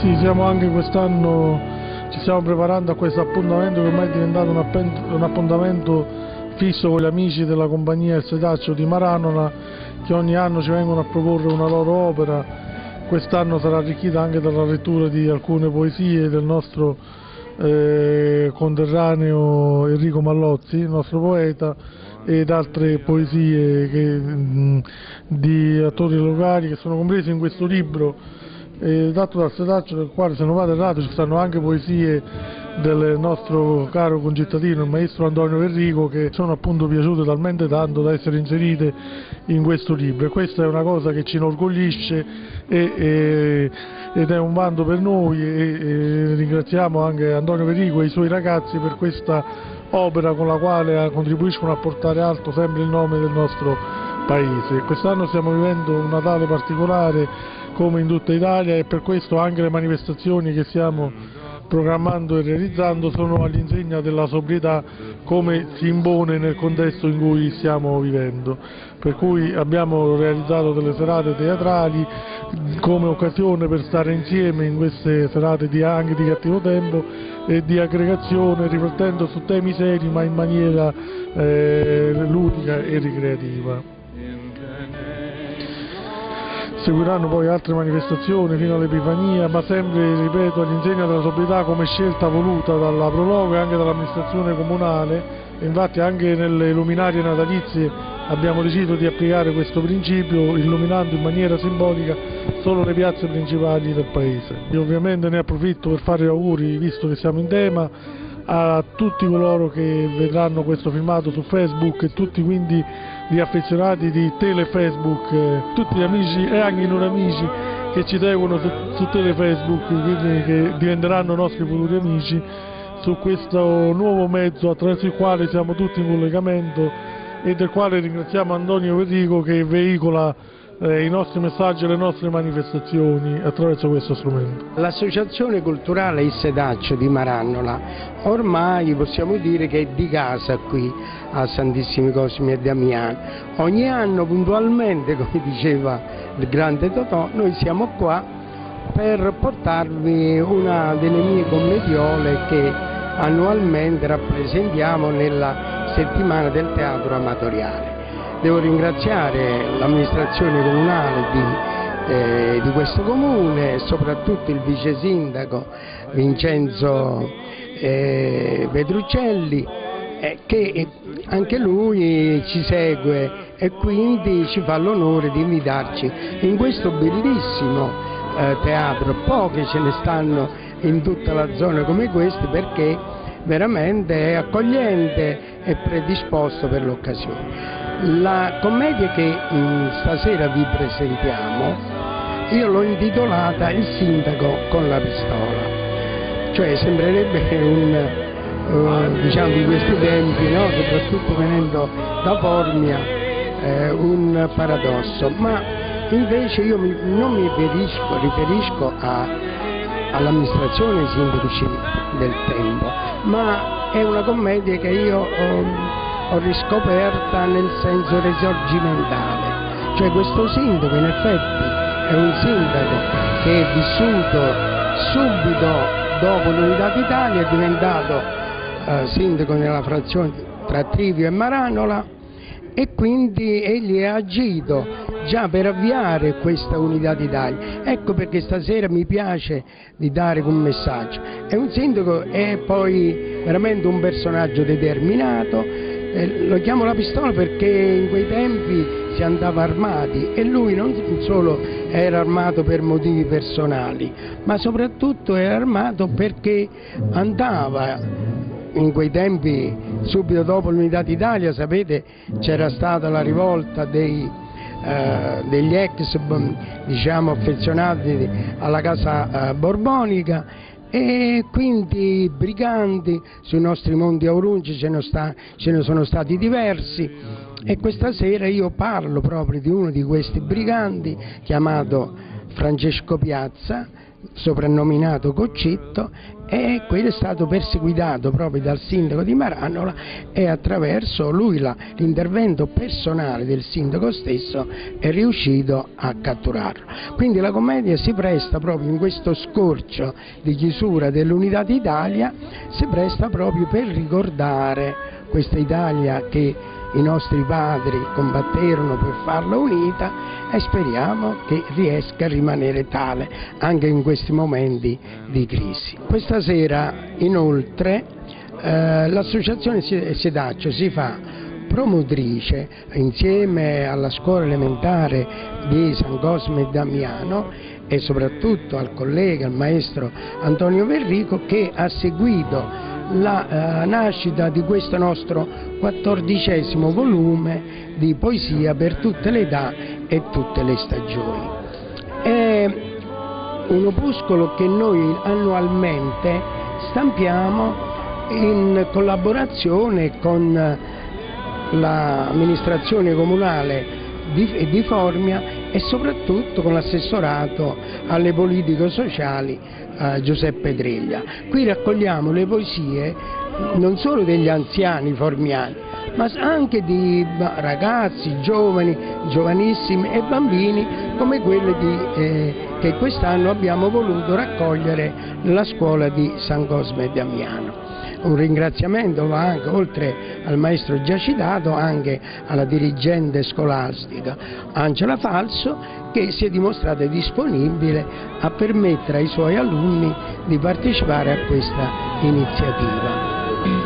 Sì, siamo anche quest'anno, ci stiamo preparando a questo appuntamento che ormai è diventato un, un appuntamento fisso con gli amici della compagnia Il Setaccio di Maranola che ogni anno ci vengono a proporre una loro opera. Quest'anno sarà arricchita anche dalla lettura di alcune poesie del nostro eh, conterraneo Enrico Mallozzi, il nostro poeta, ed altre poesie che, mh, di attori locali che sono compresi in questo libro dato dal setaccio del quale se non vado errato ci stanno anche poesie del nostro caro concittadino il maestro Antonio Verrico che sono appunto piaciute talmente tanto da essere inserite in questo libro. E questa è una cosa che ci inorgoglisce e, e, ed è un vanto per noi e, e ringraziamo anche Antonio Verrico e i suoi ragazzi per questa opera con la quale contribuiscono a portare alto sempre il nome del nostro paese. Quest'anno stiamo vivendo un Natale particolare come in tutta Italia e per questo anche le manifestazioni che stiamo programmando e realizzando sono all'insegna della sobrietà come si impone nel contesto in cui stiamo vivendo. Per cui abbiamo realizzato delle serate teatrali come occasione per stare insieme in queste serate di, anche di cattivo tempo e di aggregazione riflettendo su temi seri ma in maniera eh, ludica e ricreativa. Seguiranno poi altre manifestazioni fino all'Epifania, ma sempre, ripeto, all'insegna della sobrietà come scelta voluta dalla Prologo e anche dall'amministrazione comunale. Infatti anche nelle luminarie natalizie abbiamo deciso di applicare questo principio illuminando in maniera simbolica solo le piazze principali del paese. Io ovviamente ne approfitto per fare auguri, visto che siamo in tema, a tutti coloro che vedranno questo filmato su Facebook e tutti quindi gli affezionati di Tele Facebook, eh, tutti gli amici e anche i non amici che ci seguono su, su Tele Facebook, quindi che diventeranno nostri futuri amici, su questo nuovo mezzo attraverso il quale siamo tutti in collegamento e del quale ringraziamo Antonio Verrico che veicola eh, i nostri messaggi e le nostre manifestazioni attraverso questo strumento. L'associazione culturale Il Sedaccio di Marannola ormai possiamo dire che è di casa qui a Santissimi Cosmi e Damiano. Ogni anno puntualmente, come diceva il grande Totò, noi siamo qua per portarvi una delle mie commediole che annualmente rappresentiamo nella settimana del teatro amatoriale. Devo ringraziare l'amministrazione comunale di, eh, di, questo comune, soprattutto il vice sindaco Vincenzo eh, Petruccelli, eh, che anche lui ci segue e quindi ci fa l'onore di invitarci in questo bellissimo eh, teatro. Poche ce ne stanno in tutta la zona come questo perché veramente accogliente e predisposto per l'occasione. La commedia che mh, stasera vi presentiamo, io l'ho intitolata Il sindaco con la pistola, cioè sembrerebbe un, uh, diciamo di questi tempi, no? soprattutto venendo da Formia, eh, un paradosso, ma invece io mi, non mi riferisco, riferisco all'amministrazione sindaci del tempo, ma è una commedia che io... Um, ho riscoperta nel senso risorgimentale, cioè questo sindaco in effetti è un sindaco che è vissuto subito dopo l'unità d'Italia, è diventato eh, sindaco nella frazione tra Trivio e Maranola e quindi egli ha agito già per avviare questa unità d'Italia. Ecco perché stasera mi piace di dare un messaggio. È un sindaco, è poi veramente un personaggio determinato, eh, lo chiamo la pistola perché in quei tempi si andava armati e lui non solo era armato per motivi personali, ma soprattutto era armato perché andava in quei tempi, subito dopo l'unità d'Italia, sapete, c'era stata la rivolta dei, degli ex diciamo, affezionati alla casa eh, borbonica. E quindi i briganti sui nostri monti aurunci ce ne, sta, ce ne sono stati diversi. E questa sera io parlo proprio di uno di questi briganti chiamato Francesco Piazza soprannominato Coccetto e quello è stato perseguitato proprio dal sindaco di Maranola e attraverso lui l'intervento personale del sindaco stesso è riuscito a catturarlo. Quindi la commedia si presta proprio in questo scorcio di chiusura dell'Unità d'Italia, si presta proprio per ricordare questa Italia che i nostri padri combatterono per farla unita e speriamo che riesca a rimanere tale anche in questi momenti di crisi. Questa sera inoltre eh, l'associazione Sedaccio si fa promotrice insieme alla scuola elementare di San Cosme e Damiano e soprattutto al collega, al maestro Antonio Verrico che ha seguito la eh, nascita di questo nostro quattordicesimo volume di poesia per tutte le età e tutte le stagioni. È un opuscolo che noi annualmente stampiamo in collaborazione con l'amministrazione comunale di, di Formia e soprattutto con l'assessorato alle politiche sociali eh, Giuseppe Dreglia. Qui raccogliamo le poesie non solo degli anziani formiani, ma anche di ragazzi, giovani, giovanissimi e bambini come quelle di, eh, che quest'anno abbiamo voluto raccogliere nella scuola di San Cosme e Damiano. Un ringraziamento va anche, oltre al maestro già citato, anche alla dirigente scolastica Angela Falso che si è dimostrata disponibile a permettere ai suoi alunni di partecipare a questa iniziativa.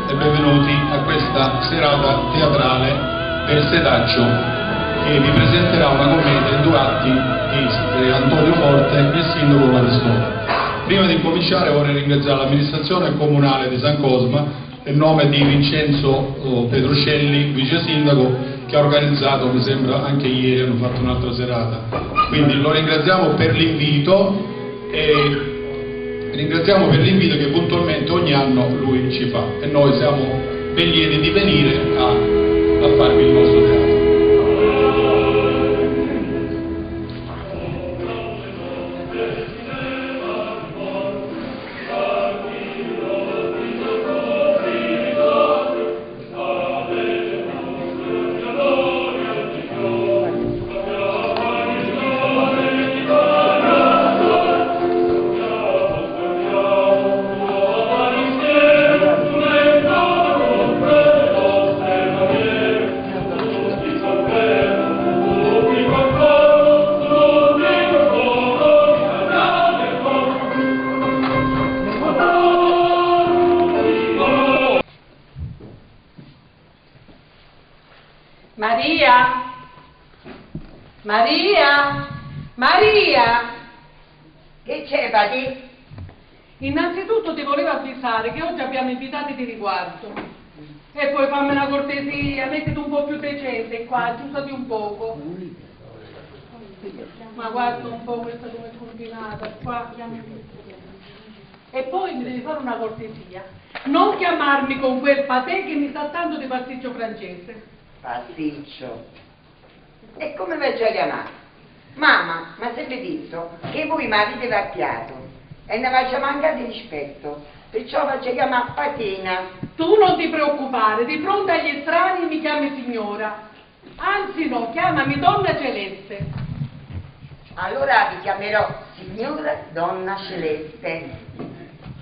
E benvenuti a questa serata teatrale per Sedaccio che vi presenterà una commedia in due atti di Antonio Forte e sindaco Maristone. Prima di cominciare vorrei ringraziare l'amministrazione comunale di San Cosma in nome di Vincenzo oh, Petroscelli, vice sindaco, che ha organizzato, mi sembra anche ieri hanno fatto un'altra serata. Quindi lo ringraziamo per l'invito e ringraziamo per l'invito che puntualmente ogni anno lui ci fa e noi siamo ben lieti di venire a, a farvi il nostro teatro. Maria? Maria? Maria? Che c'è, Pati? Innanzitutto ti volevo avvisare che oggi abbiamo invitati di riguardo. E poi fammi una cortesia, mettiti un po' più decente qua, aggiustati un poco. Ma guarda un po' questa come è combinata, qua. E poi mi devi fare una cortesia. Non chiamarmi con quel patè che mi sa tanto di pasticcio francese. Pasticcio. E come mi hai già chiamato? Mamma, ma se visto che voi mi avete vacchiato e ne faccio mancare di rispetto, perciò faccio chiamare Patina. Tu non ti preoccupare, di fronte agli estranei mi chiami signora. Anzi no, chiamami donna Celeste. Allora vi chiamerò signora donna Celeste.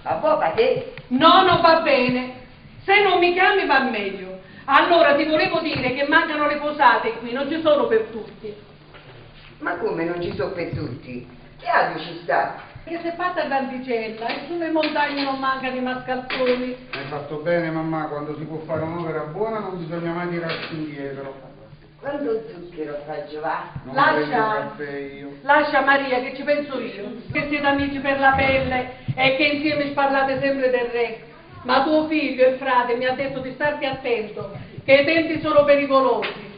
Va buono, Patè? No, non va bene. Se non mi chiami va meglio. Allora ti volevo dire che mancano le posate qui, non ci sono per tutti. Ma come non ci sono per tutti? Che altro ci sta? Che si è fatta Granticella e sulle montagne non mancano i mascalzoni. Hai fatto bene mamma, quando si può fare un'opera buona non bisogna mai tirarsi indietro. Quanto zucchero fa Giovanni? Non Lascia. prendo caffè io. Lascia Maria che ci penso io, che siete amici per la pelle e che insieme sparlate sempre del re. Ma tuo figlio e frate mi ha detto di starti attento, che i tempi sono pericolosi.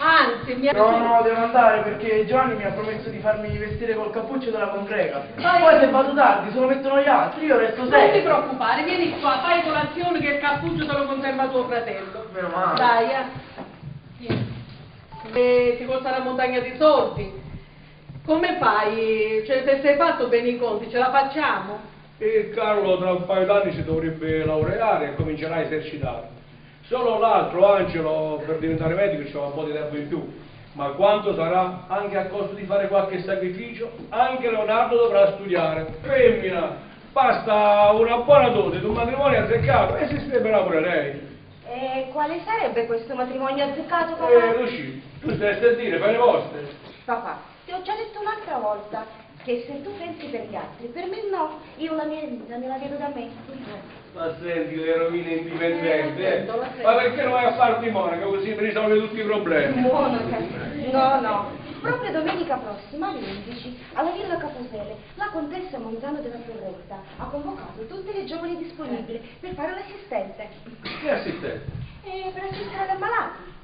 Anzi, mi ha No, no, devo andare perché Giovanni mi ha promesso di farmi vestire col cappuccio della congrega. Vai. Poi se vado tardi se lo mettono gli altri, io resto Non ti sempre. preoccupare, vieni qua, fai colazione che il cappuccio te lo conserva tuo fratello. Meno male. Dai, eh. Ti costa la montagna di soldi. Come fai? Cioè, se sei fatto bene i conti, ce la facciamo? E Carlo tra un paio d'anni si dovrebbe laureare e comincerà a esercitare. Solo l'altro, Angelo, per diventare medico ci vuole un po' di tempo in più. Ma quanto sarà anche a costo di fare qualche sacrificio? Anche Leonardo dovrà studiare. Femmina, basta una buona dose di un matrimonio azzeccato e si sistemerà pure lei. E quale sarebbe questo matrimonio azzeccato, papà? Eh, Luci, tu stai a dire, fai le vostre. Papà, ti ho già detto un'altra volta che se tu pensi per gli altri, per me no, io la mia vita me la vedo da me. Ma senti le rovine indipendenti, Eh, eh? sento. Ma perché non vai a farti monaca così risolvi tutti i problemi? Monaca. No, no. Proprio domenica prossima alle 11 alla Villa Capusele la contessa Montano della Ferretta ha convocato tutte le giovani disponibili per fare l'assistente Che assistente? e per assistere agli ammalati.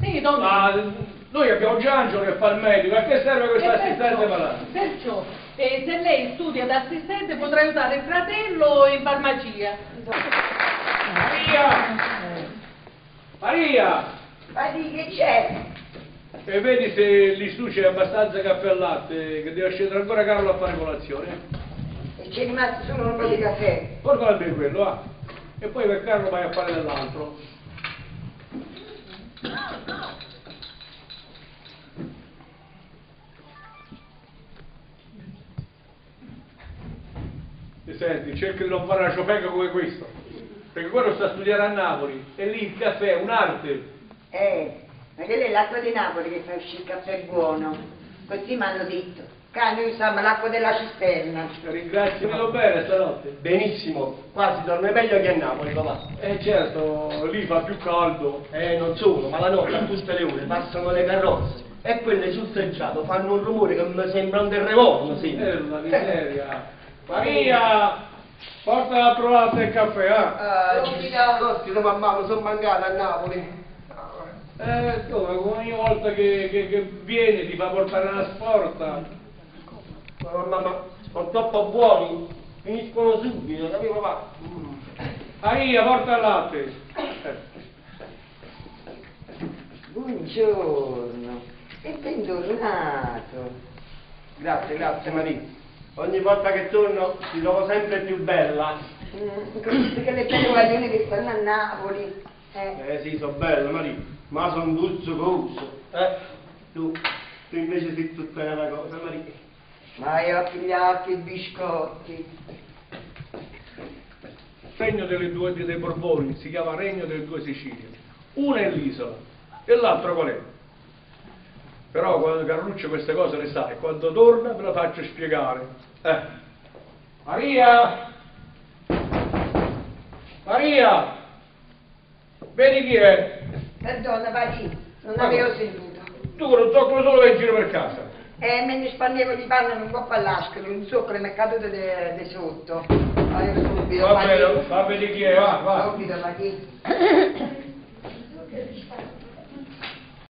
Sì, donna. Ma noi abbiamo già Angelo che fa il medico, a che serve questa E assistente perciò, malato? perciò eh, se lei studia da assistente potrà aiutare il fratello in farmacia. Maria! Maria! Ma di che c'è? E vedi se lì su c'è abbastanza caffè al latte, che deve scendere ancora Carlo a fare colazione. E c'è rimasto solo un po' di caffè. Portala a bere quello, va. E poi per Carlo vai a fare dell'altro. Senti, cerca di non fare una ciofeca come questo. Perché quello sta a studiare a Napoli e lì il caffè è un'arte. Eh, ma che lei è l'acqua di Napoli che fa uscire il caffè buono. Così mi hanno detto. Noi usiamo l'acqua della cisterna. Ringrazio, vedo bene stanotte. Benissimo, quasi dorme meglio che a Napoli, papà. Eh certo, lì fa più caldo. Eh, non solo, ma la notte a tutte le ore passano le carrozze e quelle sul selciato fanno un rumore che mi sembra un terremoto, sì. Eh, la miseria. Maria, porta a provare il caffè, ah. Ah, ci sta. Ottimo, mamma, mi sono mancato a Napoli. Eh, come ogni volta che, che, che vieni ti fa portare una sporta. Ma mamma, ma sono troppo buoni, finiscono subito, capivo papà? Mm. Maria, porta il latte. Eh, Buongiorno. E bentornato. Grazie, grazie Maria. Ogni volta che torno ti trovo sempre più bella. Mm, che le belle guaglione che stanno a Napoli. Eh. Eh sì, sono bella Maria, ma sono guzzo Eh, tu, tu invece sei tutta una cosa, Maria. Ma io ho pigliato i biscotti. Regno delle due dei Borboni si chiama Regno delle due Sicilie. Una è l'isola e l'altra qual è? Però quando Carluccio queste cose le sa e quando torna ve la faccio spiegare. Eh. Maria! Maria! Vedi chi è? Perdona, Pati, non avevo sentito. Tu con un zoccolo solo vai in giro per casa. Eh, me ne spandevo di panno un po' all'ascolo, un zoccolo mi è caduto di sotto. Ma io subito, Va bene, fa vedere chi è, va, va. Subito, Pati.